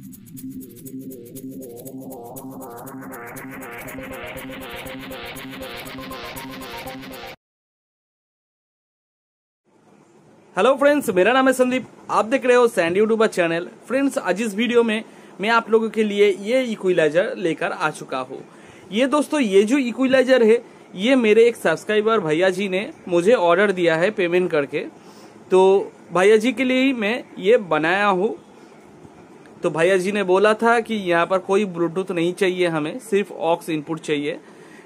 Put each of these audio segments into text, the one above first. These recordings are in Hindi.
हेलो फ्रेंड्स मेरा नाम है संदीप। आप देख रहे हो सैंड यूट्यूबर चैनल फ्रेंड्स आज इस वीडियो में मैं आप लोगों के लिए ये इक्विलाइजर लेकर आ चुका हूँ। ये दोस्तों, ये जो इक्विलाइजर है, ये मेरे एक सब्सक्राइबर भैया जी ने मुझे ऑर्डर दिया है पेमेंट करके। तो भैया जी के लिए ही मैं ये बनाया हूँ। तो भैया जी ने बोला था कि यहाँ पर कोई ब्लूटूथ नहीं चाहिए हमें, सिर्फ़ ऑक्स इनपुट चाहिए।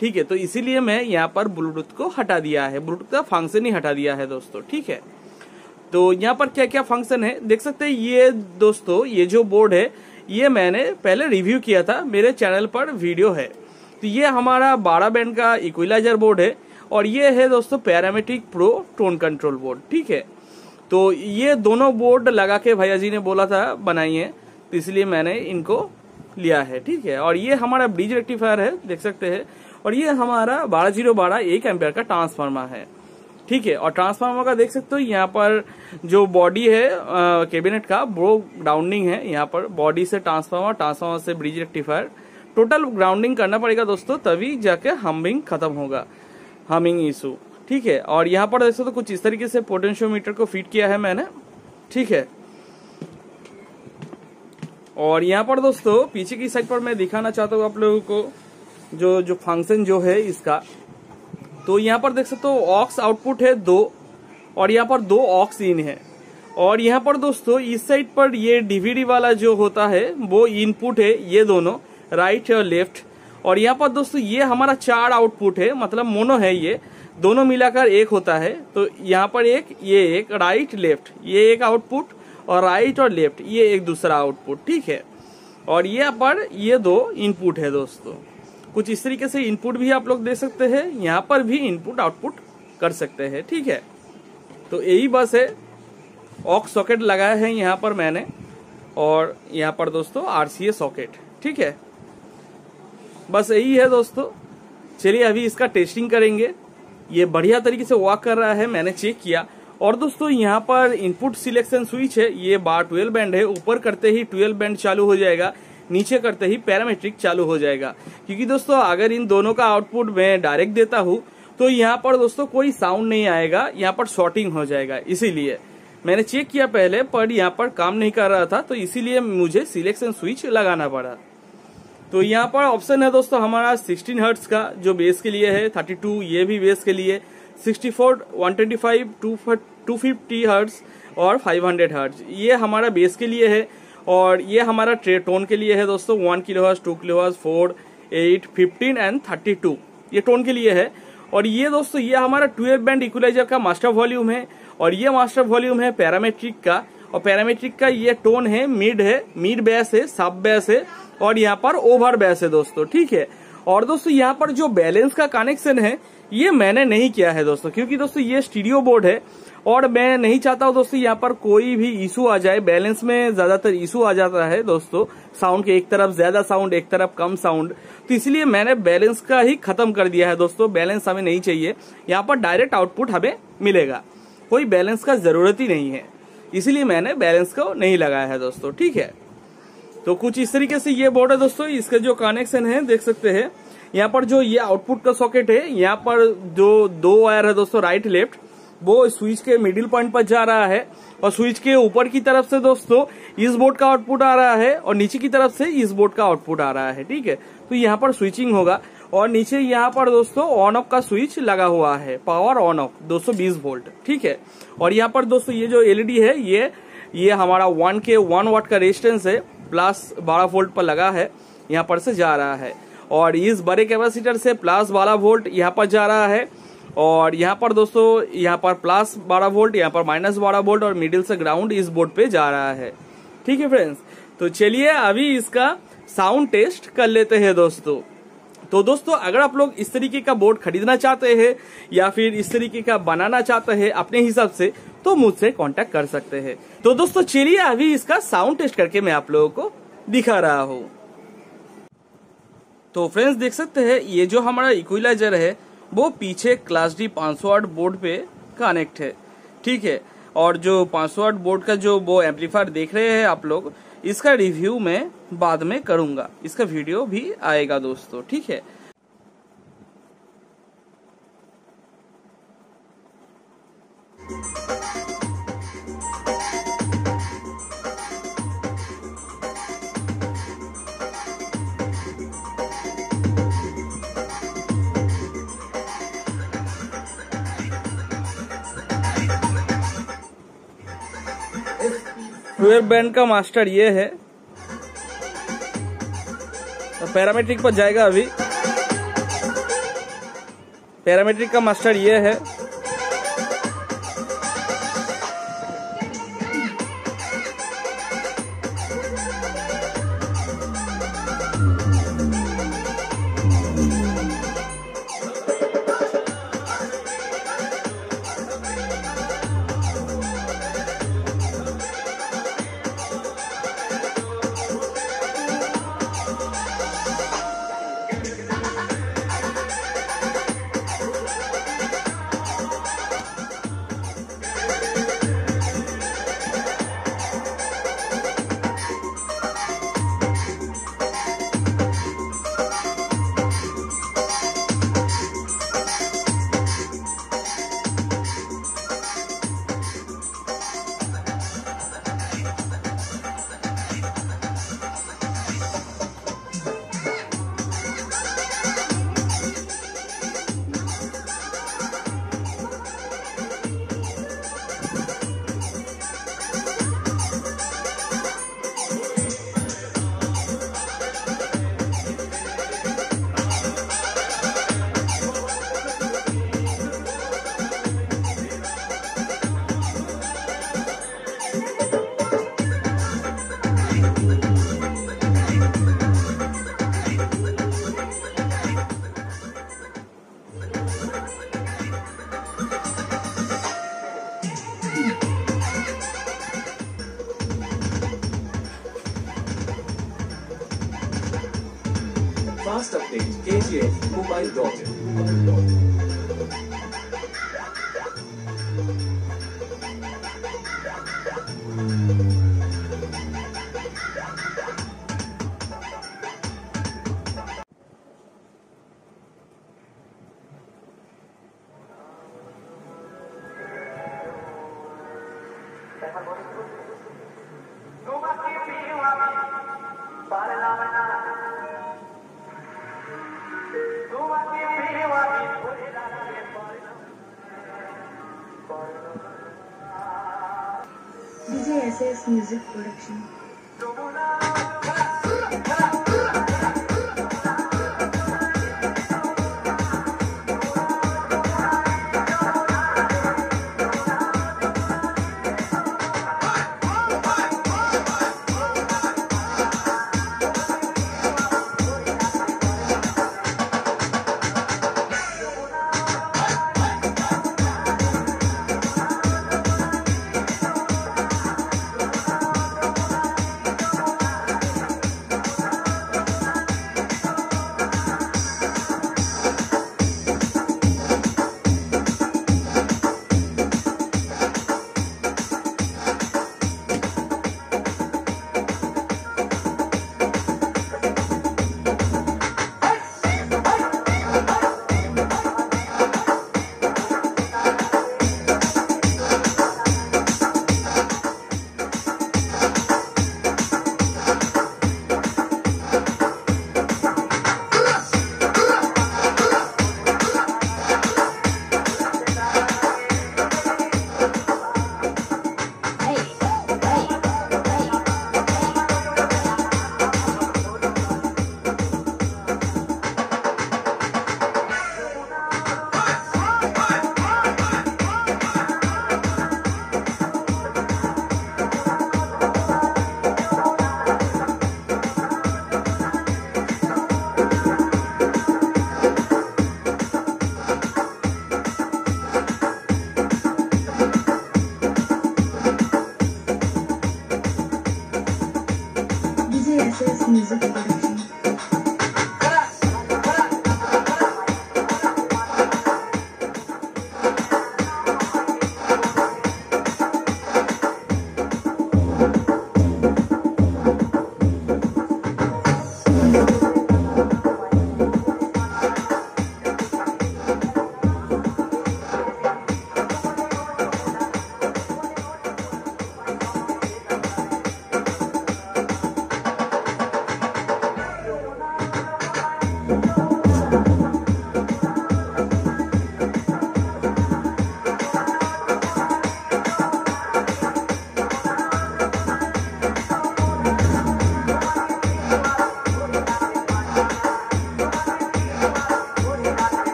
ठीक है तो इसीलिए मैं यहाँ पर ब्लूटूथ को हटा दिया है। ब्लूटूथ का फ़ंक्शन ही हटा दिया है दोस्तों, ठीक है। तो यहाँ पर क्या क्या फ़ंक्शन है? देख सकते हैं, ये दोस्तों, ये जो बोर्ड है, ये मैंने पहले रिव्यू किया था, मेरे चैनल पर वीडियो है। तो ये हमारा बारह बैंड का इक्विलाइजर बोर्ड है, और ये है दोस्तों parametric pro tone control board ठीक है। तो ये दोनों बोर्ड लगा के भैया जी ने बोला था बनाइए तो इसलिए मैंने इनको लिया है, ठीक है? और ये हमारा ब्रिज रेक्टिफायर है, देख सकते हैं। और ये हमारा बारह ज़ीरो बारह एक एम्पियर का ट्रांसफार्मर है, ठीक है? और ट्रांसफार्मर का देख सकते हो, यहाँ पर जो बॉडी है कैबिनेट का, वो ग्राउंडिंग है, यहाँ पर बॉडी से ट्रांसफार्मर ट्रांसफार्मर से ब्रिज रेक्टिफायर टोटल ग्राउंडिंग करना पड़ेगा दोस्तों, तभी जाके हमिंग खत्म होगा। हमिंग इशू ठीक है? और यहाँ पर देख सकते हो, कुछ इस तरीके से पोटेंशियोमीटर को फिट किया है मैंने, ठीक है? और यहाँ पर दोस्तों, पीछे की साइड पर मैं दिखाना चाहता हूँ आप लोगों को, जो जो फ़ंक्शन जो है इसका। तो यहाँ पर देख सकते हो ऑक्स आउटपुट है दो, और यहाँ पर दो ऑक्स इन है। और यहाँ पर दोस्तों, इस साइड पर ये डीवीडी वाला जो होता है, वो इनपुट है, ये दोनों राइट और लेफ़्ट और यहाँ पर दोस्तों, ये हमारा चार आउटपुट है मतलब मोनो है ये, दोनों मिलाकर एक होता है। तो यहाँ पर एक, ये एक राइट लेफ़्ट ये एक आउटपुट और राइट और लेफ़्ट ये एक दूसरा आउटपुट ठीक है? और ये पर ये दो इनपुट है दोस्तों। कुछ इस तरीके से इनपुट भी आप लोग दे सकते हैं, यहाँ पर भी इनपुट आउटपुट कर सकते हैं, ठीक है? तो यही बस है। ऑक्स सॉकेट लगाया है यहाँ पर मैंने, और यहाँ पर दोस्तों आरसीए सॉकेट ठीक है? बस यही है दोस्तों। चलिए अभी इसका टेस्टिंग करेंगे। ये बढ़िया तरीके से वर्क कर रहा है, मैंने चेक किया। और दोस्तों, यहाँ पर इनपुट सिलेक्शन स्विच है। ये बार ट्वेल्व बैंड है। ऊपर करते ही ट्वेल्व बैंड चालू हो जाएगा। नीचे करते ही पैरामेट्रिक चालू हो जाएगा। क्योंकि दोस्तों, अगर इन दोनों का आउटपुट मैं डायरेक्ट देता हूँ तो यहाँ पर दोस्तों कोई साउंड नहीं आएगा। यहाँ पर शॉर्टिंग हो जाएगा। इसीलिए मैंने चेक किया पहले, पर यहाँ पर काम नहीं कर रहा था तो इसीलिए मुझे सिलेक्शन स्विच लगाना पड़ा। तो यहाँ पर ऑप्शन है दोस्तों, हमारा 16 हर्ट्स का, जो बेस के लिए है 32 ये भी बेस के लिए। 64 125 250 हर्ट्स और 500 हर्ट्स ये हमारा बेस के लिए है और ये हमारा ट्रे, टोन के लिए है दोस्तों। One kilo hertz two kilo hertz four, eight, fifteen and thirty two. ये टोन के लिए है। और ये दोस्तों, ये हमारा ट्वेल्व बैंड इक्वलाइजर का मास्टर वॉल्यूम है और ये मास्टर वॉल्यूम है पैरामेट्रिक का। और पैरामेट्रिक का ये टोन है, मिड है, मिड बैस है, सब बैस है और यहाँ पर ओवर बैस है दोस्तों। ठीक है? और दोस्तों, यहाँ पर जो बैलेंस का कनेक्शन है, ये मैंने नहीं किया है दोस्तों, क्योंकि दोस्तों, ये स्टीडियो बोर्ड है। और मैं नहीं चाहता हूँ दोस्तों, यहाँ पर कोई भी इशू आ जाए। बैलेंस में ज़्यादातर इशू आ जाता है दोस्तों साउंड के एक तरफ़ ज़्यादा साउंड एक तरफ़ कम साउंड तो इसलिए मैंने बैलेंस का ही खत्म कर दिया है दोस्तों बैलेंस हमें नहीं चाहिए। यहाँ पर डायरेक्ट आउटपुट हमें मिलेगा। कोई बैलेंस का ज़रूरत ही नहीं है। इसीलिए मैंने बैलेंस को नहीं लगाया है दोस्तों, ठीक है? तो कुछ इस तरीके से ये बोर्ड है दोस्तों, इसका जो कनेक्शन है, देख सकते हैं। यहाँ पर जो ये आउटपुट का सॉकेट है, यहाँ पर जो दो वायर है दोस्तों राइट लेफ़्ट वो स्विच के मिडिल पॉइंट पर जा रहा है। और स्विच के ऊपर की तरफ़ से दोस्तों, इस बोर्ड का आउटपुट आ रहा है और नीचे की तरफ़ से इस बोर्ड का आउटपुट आ रहा है, ठीक है? तो यहाँ पर स्विचिंग होगा। और नीचे यहाँ पर दोस्तों ऑन ऑफ़ का स्विच लगा हुआ है पावर ऑन ऑफ़ 220 वोल्ट ठीक है? और यहाँ पर दोस्तों, ये जो एलईडी है, ये ये हमारा वन के वन वाट का रेजिस्टेंस है। प्लस बारह वोल्ट पर लगा है, यहाँ पर से जा रहा है। और इस बड़े कैपेसिटर से प्लस बारह वोल्ट यहाँ पर जा रहा है। और यहाँ पर दोस्तों, यहाँ पर प्लस बारह वोल्ट, यहाँ पर माइनस बारह वोल्ट और मिडिल से ग्राउंड इस बोर्ड पे जा रहा है। ठीक है फ्रेंड्स? तो चलिए अभी इसका साउंड टेस्ट कर लेते हैं दोस्तों। तो दोस्तों, अगर आप लोग इस तरीके का बोर्ड खरीदना चाहते हैं या फिर इस तरीके का बनाना चाहते हैं अपने हिसाब से तो मुझसे कांटेक्ट कर सकते हैं। तो दोस्तों, चलिए अभी इसका साउंड टेस्ट करके मैं आप लोगों को दिखा रहा हूँ। तो फ्रेंड्स देख सकते हैं, ये जो हमारा इक्विलाइजर है, वो पीछे क्लास डी पाँच बोर्ड पे कनेक्ट है। ठीक है? और जो पाँच बोर्ड का जो वो एम्पलीफायर देख रहे हैं आप लोग, इसका रिव्यू मैं बाद में करूँगा। इसका वीडियो भी आएगा दोस्तों, ठीक है? ट्वेल्व बैंड का मास्टर ये है। तो पैरामेट्रिक पर जाएगा अभी। पैरामेट्रिक का मास्टर ये है। Fast update KGF mobile daughter. SS Music Production.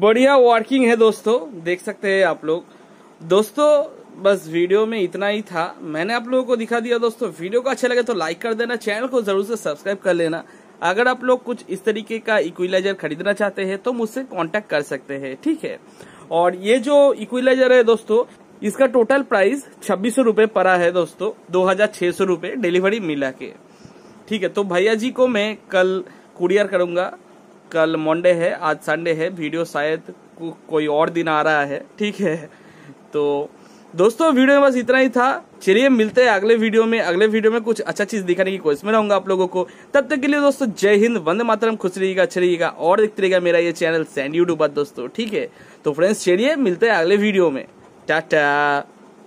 बढ़िया वर्किंग है दोस्तों, देख सकते हैं आप लोग। दोस्तों, बस वीडियो में इतना ही था। मैंने आप लोगों को दिखा दिया दोस्तों, वीडियो को अच्छा लगे तो लाइक कर देना चैनल को ज़रूर से सब्सक्राइब कर लेना। अगर आप लोग कुछ इस तरीके का इक्विलाइजर खरीदना चाहते हैं तो मुझसे कांटेक्ट कर सकते हैं, ठीक है? और ये जो इक्विलाइजर है दोस्तों, इसका टोटल प्राइस छब्बीस सौ रुपये पड़ा है दोस्तों, दो हज़ार छह सौ रुपये डिलीवरी मिला के। ठीक है तो भैया जी को मैं कल कुरियर करूँगा। कल मंडे है आज संडे है वीडियो शायद को, कोई और दिन आ रहा है ठीक है। तो दोस्तों वीडियो में बस इतना ही था। चलिए मिलते हैं अगले वीडियो में। अगले वीडियो में कुछ अच्छा चीज़ दिखाने की कोशिश में रहूँगा आप लोगों को। तब तक के लिए दोस्तों जय हिंद वंदे मातरम। खुश रहिएगा अच्छा रहिएगा और देखते रहेगा मेरा ये चैनल सैंड यूट्यूबर दोस्तों ठीक है। तो फ्रेंड्स चलिए मिलते हैं अगले वीडियो में। टाटा